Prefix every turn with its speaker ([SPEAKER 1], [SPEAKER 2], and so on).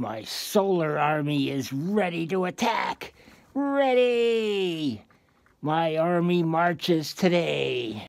[SPEAKER 1] My solar army is ready to attack. Ready! My army marches today.